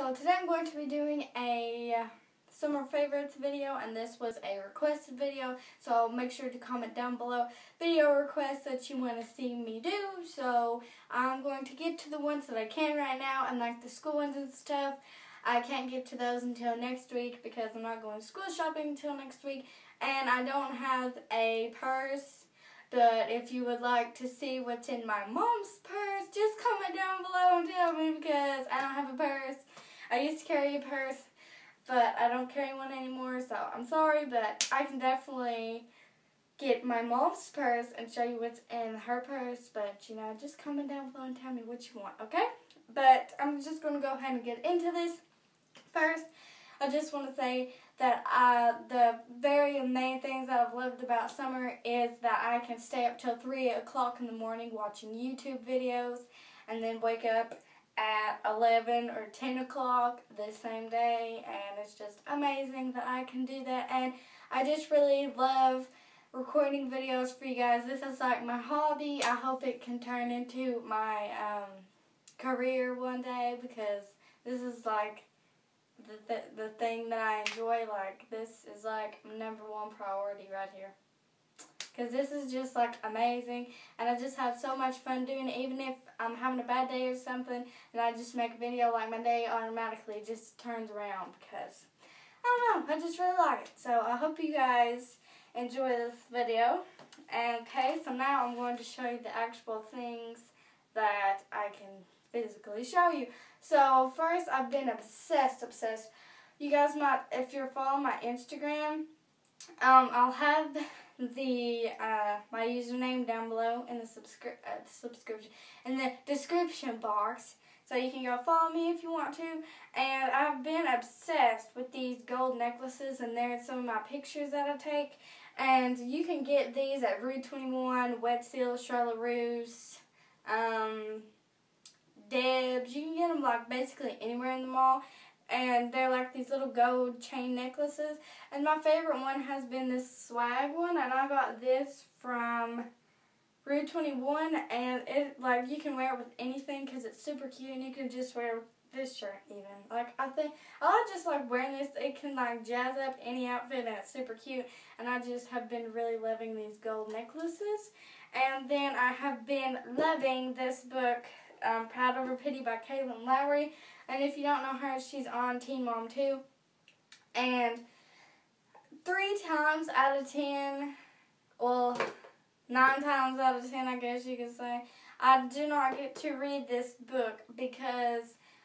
so today I'm going to be doing a summer favorites video and this was a requested video. So make sure to comment down below video requests that you want to see me do. So I'm going to get to the ones that I can right now and like the school ones and stuff. I can't get to those until next week because I'm not going school shopping until next week. And I don't have a purse but if you would like to see what's in my mom's purse, just comment down below and tell me because I don't have a purse. I used to carry a purse, but I don't carry one anymore, so I'm sorry, but I can definitely get my mom's purse and show you what's in her purse, but you know, just comment down below and tell me what you want, okay? But I'm just going to go ahead and get into this first. I just want to say that uh, the very main things that I've loved about summer is that I can stay up till 3 o'clock in the morning watching YouTube videos and then wake up at 11 or 10 o'clock the same day and it's just amazing that I can do that and I just really love recording videos for you guys. This is like my hobby. I hope it can turn into my um, career one day because this is like the, th the thing that I enjoy, like, this is, like, number one priority right here. Because this is just, like, amazing, and I just have so much fun doing it, even if I'm having a bad day or something, and I just make a video, like, my day automatically just turns around, because, I don't know, I just really like it. So, I hope you guys enjoy this video. And, okay, so now I'm going to show you the actual things that I can physically show you. So first, I've been obsessed, obsessed. You guys might, if you're following my Instagram, um, I'll have the uh, my username down below in the subscri uh, subscription in the description box, so you can go follow me if you want to. And I've been obsessed with these gold necklaces, and there's some of my pictures that I take. And you can get these at Rue 21, Wet Seal, Charlotte Russe, um, Debs. You can get them like basically anywhere in the mall. And they're like these little gold chain necklaces. And my favorite one has been this swag one. And I got this from Rue 21. And it like you can wear it with anything because it's super cute. And you can just wear this shirt even. Like I think I just like wearing this. It can like jazz up any outfit and it's super cute. And I just have been really loving these gold necklaces. And then I have been loving this book um, Pride Over Pity by Kailyn Lowry. And if you don't know her, she's on Teen Mom 2. And three times out of ten, well, nine times out of ten, I guess you could say, I do not get to read this book because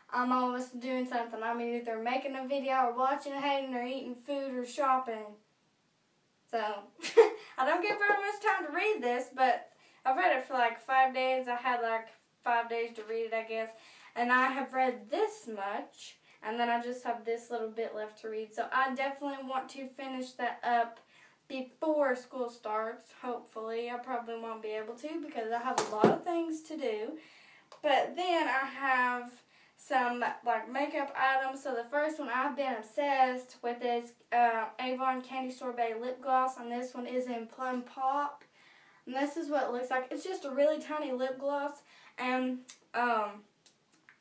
I'm always doing something. I'm either making a video or watching a hating or eating food or shopping. So, I don't get very much time to read this, but I've read it for like five days. I had like five days to read it, I guess. And I have read this much, and then I just have this little bit left to read. So I definitely want to finish that up before school starts, hopefully. I probably won't be able to because I have a lot of things to do. But then I have some like makeup items. So the first one I've been obsessed with is uh, Avon Candy Sorbet Lip Gloss, and this one is in Plum Pop. And this is what it looks like. It's just a really tiny lip gloss. And um,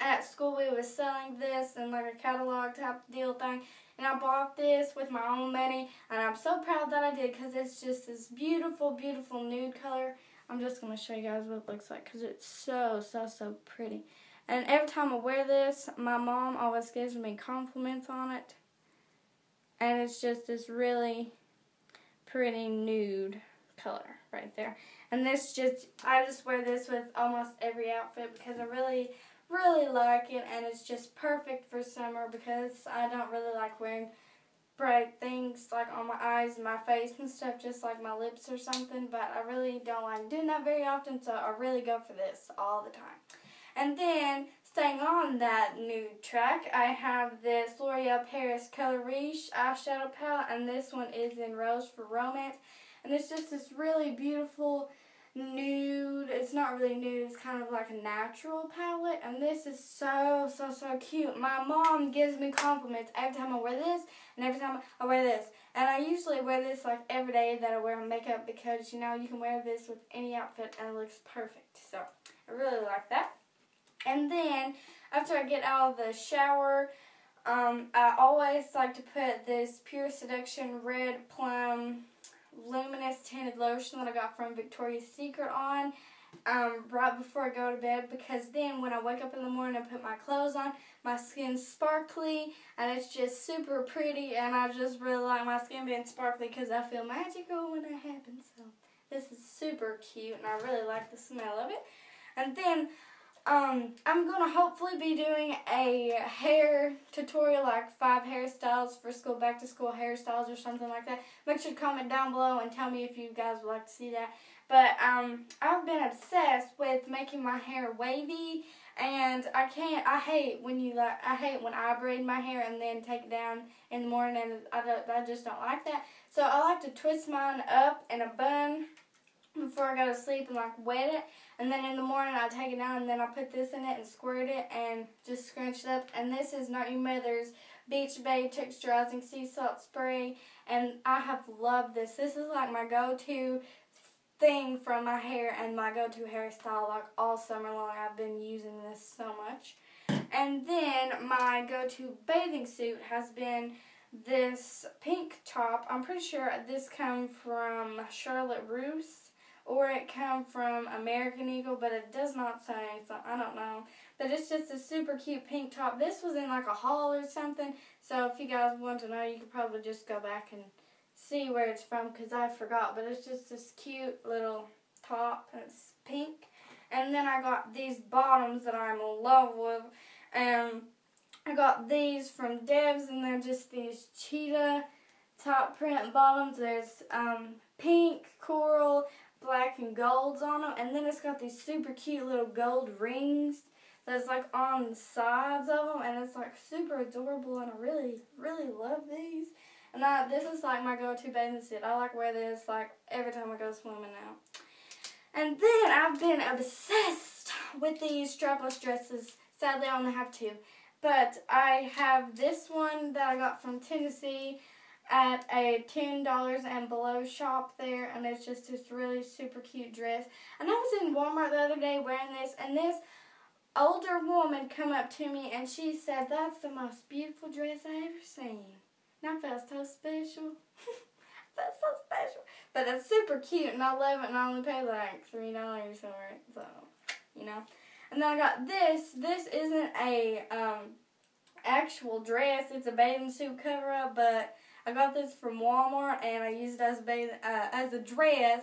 at school we was selling this in like a catalog type deal thing. And I bought this with my own money. And I'm so proud that I did because it's just this beautiful, beautiful nude color. I'm just going to show you guys what it looks like because it's so, so, so pretty. And every time I wear this, my mom always gives me compliments on it. And it's just this really pretty nude color right there. And this just, I just wear this with almost every outfit because I really, really like it. And it's just perfect for summer because I don't really like wearing bright things like on my eyes and my face and stuff, just like my lips or something. But I really don't like doing that very often, so I really go for this all the time. And then, staying on that nude track, I have this L'Oreal Paris Color Riche eyeshadow palette, and this one is in Rose for Romance. And it's just this really beautiful nude. It's not really nude. It's kind of like a natural palette. And this is so, so, so cute. My mom gives me compliments every time I wear this and every time I wear this. And I usually wear this like every day that I wear makeup because, you know, you can wear this with any outfit and it looks perfect. So, I really like that. And then after I get out of the shower, um, I always like to put this Pure Seduction Red Plum Luminous Tinted Lotion that I got from Victoria's Secret on um, right before I go to bed because then when I wake up in the morning and put my clothes on, my skin's sparkly and it's just super pretty and I just really like my skin being sparkly because I feel magical when that happens. So this is super cute and I really like the smell of it. And then um, I'm going to hopefully be doing a hair tutorial, like five hairstyles for school, back to school hairstyles or something like that. Make sure to comment down below and tell me if you guys would like to see that. But um, I've been obsessed with making my hair wavy, and I can't. I hate when you like. I hate when I braid my hair and then take it down in the morning, and I don't. I just don't like that. So I like to twist mine up in a bun before I go to sleep and like wet it. And then in the morning I take it down and then I put this in it and squirt it and just scrunch it up. And this is Not Your Mother's Beach Babe Texturizing Sea Salt Spray. And I have loved this. This is like my go-to thing from my hair and my go-to hairstyle like all summer long. I've been using this so much. And then my go-to bathing suit has been this pink top. I'm pretty sure this came from Charlotte Russe or it come from American Eagle, but it does not say, so I don't know. But it's just a super cute pink top. This was in like a haul or something, so if you guys want to know, you could probably just go back and see where it's from because I forgot. But it's just this cute little top and it's pink. And then I got these bottoms that I'm in love with. And I got these from Debs and they're just these cheetah top print bottoms. There's um, pink, coral, black, and golds on them. And then it's got these super cute little gold rings that's like on the sides of them. And it's like super adorable and I really, really love these. And I, this is like my go-to bathing suit. I like wear this like every time I go swimming now. And then I've been obsessed with these strapless dresses. Sadly, I only have two. But I have this one that I got from Tennessee at a $10 and below shop there. And it's just this really super cute dress. And I was in Walmart the other day wearing this. And this older woman come up to me and she said, that's the most beautiful dress I ever seen. And I felt so special. That's so special. But it's super cute and I love it and I only paid like $3 for it. So, you know. And then I got this. This isn't a um, actual dress. It's a bathing suit cover up, but I got this from Walmart and I used it as a, bathing, uh, as a dress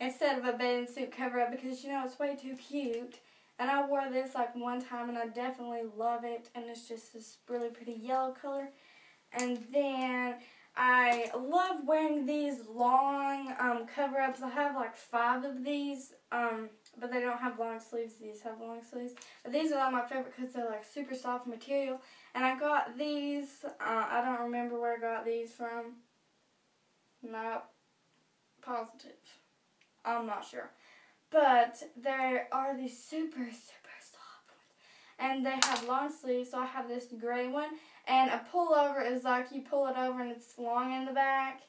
instead of a bathing suit cover up because, you know, it's way too cute. And I wore this like one time and I definitely love it. And it's just this really pretty yellow color. And then I love wearing these long um, cover-ups. I have like five of these, um, but they don't have long sleeves. These have long sleeves. But these are like my favorite because they're like super soft material. And I got these, uh, I don't remember where I got these from. Not positive. I'm not sure. But there are these super, super soft ones. And they have long sleeves, so I have this gray one. And a pullover is like you pull it over and it's long in the back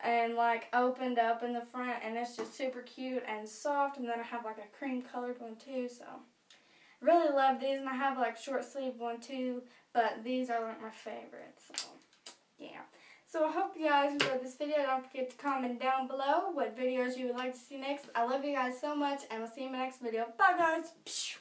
and like opened up in the front and it's just super cute and soft and then I have like a cream colored one too so. Really love these and I have like short sleeve one too but these are like my favorites so yeah. So I hope you guys enjoyed this video. Don't forget to comment down below what videos you would like to see next. I love you guys so much and I'll see you in my next video. Bye guys